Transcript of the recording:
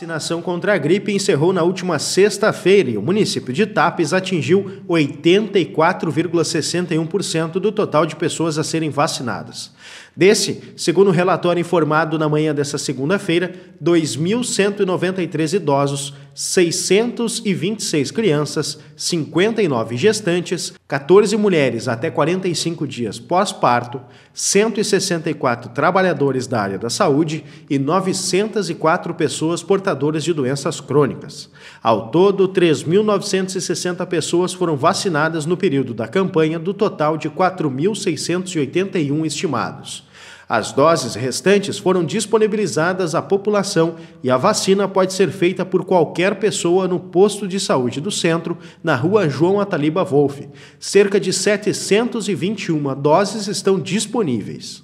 vacinação contra a gripe encerrou na última sexta-feira e o município de Tapes atingiu 84,61% do total de pessoas a serem vacinadas. Desse, segundo o relatório informado na manhã dessa segunda-feira, 2.193 idosos, 626 crianças, 59 gestantes, 14 mulheres até 45 dias pós-parto, 164 trabalhadores da área da saúde e 904 pessoas portadoras de doenças crônicas. Ao todo, 3.960 pessoas foram vacinadas no período da campanha, do total de 4.681 estimados. As doses restantes foram disponibilizadas à população e a vacina pode ser feita por qualquer pessoa no posto de saúde do centro, na rua João Ataliba Wolff. Cerca de 721 doses estão disponíveis.